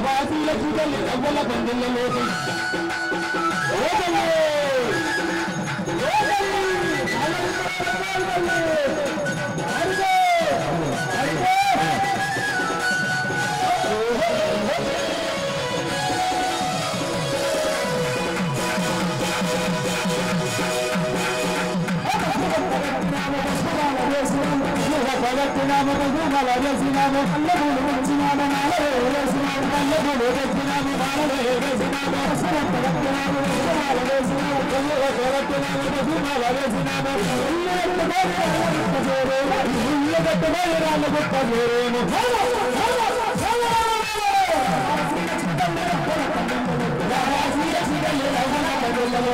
Abasila Sudan is a wala bandilla lady. Openly! Thank you. ముక్కులేసి చాలా ముక్కులో రకరాల రాసి వేసి ముత్యాల ముక్కులో రకరాల రాసి వేసి రకరాల రాసి వేసిన దీపలే వేసినాం రకరాల రాసి వేసిన దీపలే వేసినాము వాసిల చూడలు రమ్మల పండులలో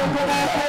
I'm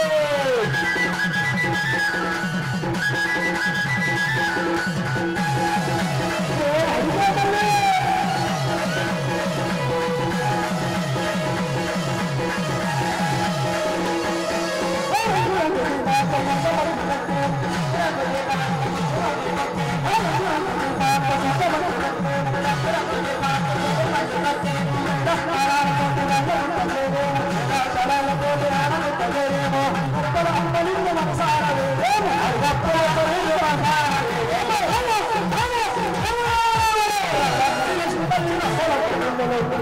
Thank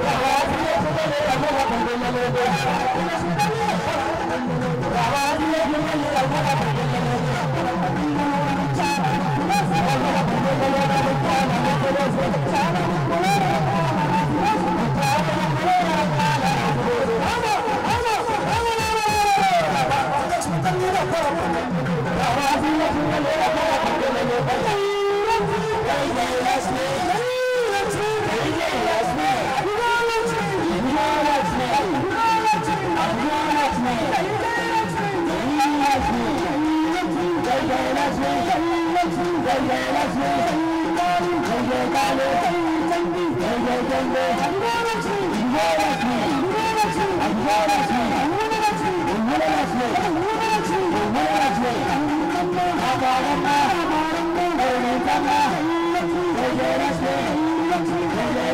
you.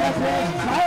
Let's go.